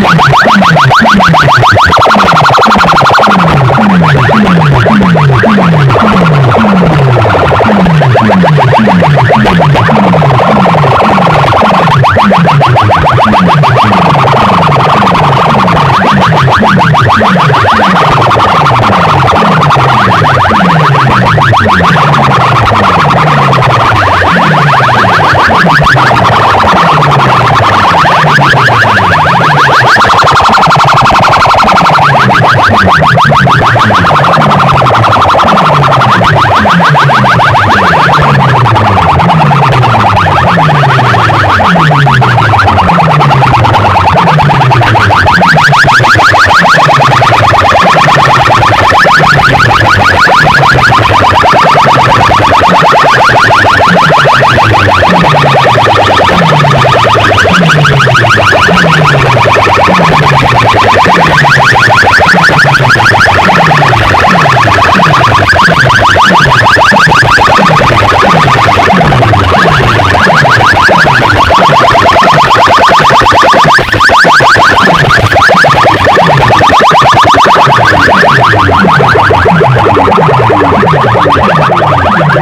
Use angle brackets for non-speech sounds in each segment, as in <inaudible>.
Bye. <laughs> Ha ha ha!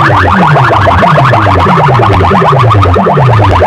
Thank you.